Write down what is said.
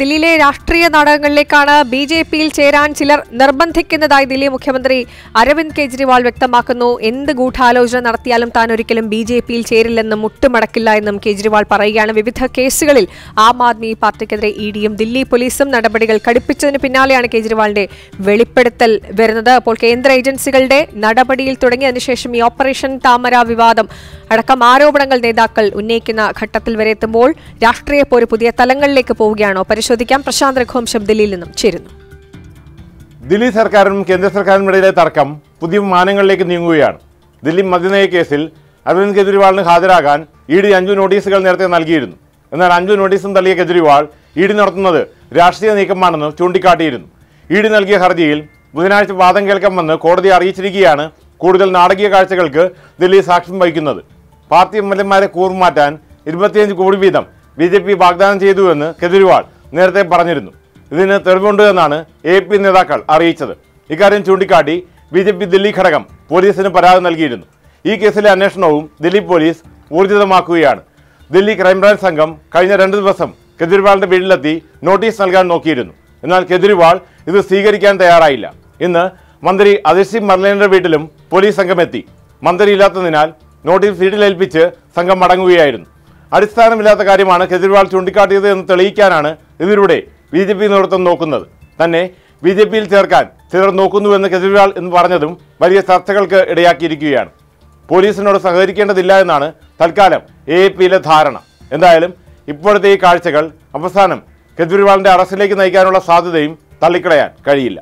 ദില്ലിയിലെ രാഷ്ട്രീയ നാടകങ്ങളിലേക്കാണ് B J പിയിൽ ചേരാൻ ചിലർ നിർബന്ധിക്കുന്നതായി ദില്ലി മുഖ്യമന്ത്രി അരവിന്ദ് കെജ്രിവാൾ വ്യക്തമാക്കുന്നു. എന്ത് ഗൂഢാലോചന നടത്തിയാലും താൻ ഒരിക്കലും ബി ജെ പിയിൽ ചേരില്ലെന്നും മുട്ടുമടക്കില്ല എന്നും കെജ്രിവാൾ പറയുകയാണ്. വിവിധ കേസുകളിൽ ആം ആദ്മി പാർട്ടിക്കെതിരെ ഇ ഡിയും ദില്ലി പോലീസും നടപടികൾ കടുപ്പിച്ചതിന് പിന്നാലെയാണ് കെജ്രിവാളിന്റെ വെളിപ്പെടുത്തൽ വരുന്നത്. അപ്പോൾ കേന്ദ്ര ഏജൻസികളുടെ നടപടിയിൽ തുടങ്ങിയതിനു ശേഷം ഈ ഓപ്പറേഷൻ താമര വിവാദം അടക്കം ആരോപണങ്ങൾ നേതാക്കൾ ഉന്നയിക്കുന്ന ഘട്ടത്തിൽ വരെ എത്തുമ്പോൾ രാഷ്ട്രീയ പോര് പുതിയ തലങ്ങളിലേക്ക് പോവുകയാണോ? പരിശോധിക്കാം. പ്രശാന്ത് രഘുവംശം ദില്ലിയിൽ നിന്നും ചേരുന്നു. ദില്ലി സർക്കാരും കേന്ദ്ര സർക്കാരും ഇടയിലെ തർക്കം പുതിയ മാനങ്ങളിലേക്ക് നീങ്ങുകയാണ്. ദില്ലി മദ്യനയ കേസിൽ അരവിന്ദ് കെജ്രിവാളിന് ഹാജരാകാൻ ഇ ഡി അഞ്ചു നോട്ടീസുകൾ നേരത്തെ നൽകിയിരുന്നു. എന്നാൽ അഞ്ചു നോട്ടീസും തള്ളിയ കെജ്രിവാൾ ഇ ഡി നടത്തുന്നത് രാഷ്ട്രീയ നീക്കമാണെന്ന് ചൂണ്ടിക്കാട്ടിയിരുന്നു. ഇ ഡി നൽകിയ ഹർജിയിൽ ബുധനാഴ്ച വാദം കേൾക്കാമെന്ന് കോടതി അറിയിച്ചിരിക്കുകയാണ് കൂടുതൽ നാടകീയ കാഴ്ചകൾക്ക് ദില്ലി സാക്ഷ്യം വഹിക്കുന്നത്. പാർട്ടി എം എൽ എമാരെ കൂറുമാറ്റാൻ ഇരുപത്തിയഞ്ച് കോടി വീതം ബി ജെ പി വാഗ്ദാനം ചെയ്തുവെന്ന് കെജ്രിവാൾ നേരത്തെ പറഞ്ഞിരുന്നു. ഇതിന് തെളിവുണ്ട് എന്നാണ് എ പി നേതാക്കൾ അറിയിച്ചത്. ഇക്കാര്യം ചൂണ്ടിക്കാട്ടി ബി ജെ പി ദില്ലി ഘടകം പോലീസിന് പരാതി നൽകിയിരുന്നു. ഈ കേസിലെ അന്വേഷണവും ദില്ലി പോലീസ് ഊർജിതമാക്കുകയാണ്. ദില്ലി ക്രൈംബ്രാഞ്ച് സംഘം കഴിഞ്ഞ രണ്ട് ദിവസം കെജ്രിവാളിന്റെ വീട്ടിലെത്തി നോട്ടീസ് നൽകാൻ നോക്കിയിരുന്നു. എന്നാൽ കെജ്രിവാൾ ഇത് സ്വീകരിക്കാൻ തയ്യാറായില്ല. ഇന്ന് മന്ത്രി അതിർസി മർലേന്റെ വീട്ടിലും പോലീസ് സംഘം എത്തി മന്ത്രി ഇല്ലാത്തതിനാൽ നോട്ടീസ് വീട്ടിലേൽപ്പിച്ച് സംഘം മടങ്ങുകയായിരുന്നു. അടിസ്ഥാനമില്ലാത്ത കാര്യമാണ് കെജ്രിവാൾ ചൂണ്ടിക്കാട്ടിയത് എന്ന് തെളിയിക്കാനാണ് ഇതിലൂടെ ബി ജെ പി നേതൃത്വം നോക്കുന്നത്. തന്നെ ബി ജെ പിയിൽ ചേർക്കാൻ ചിലർ നോക്കുന്നുവെന്ന് കെജ്രിവാൾ എന്ന് പറഞ്ഞതും വലിയ ചർച്ചകൾക്ക് ഇടയാക്കിയിരിക്കുകയാണ്. പോലീസിനോട് സഹകരിക്കേണ്ടതില്ല എന്നാണ് തൽക്കാലം എ പിയിലെ ധാരണ. എന്തായാലും ഇപ്പോഴത്തെ ഈ കാഴ്ചകൾ അവസാനം കെജ്രിവാളിന്റെ അറസ്റ്റിലേക്ക് നയിക്കാനുള്ള സാധ്യതയും തള്ളിക്കളയാൻ കഴിയില്ല.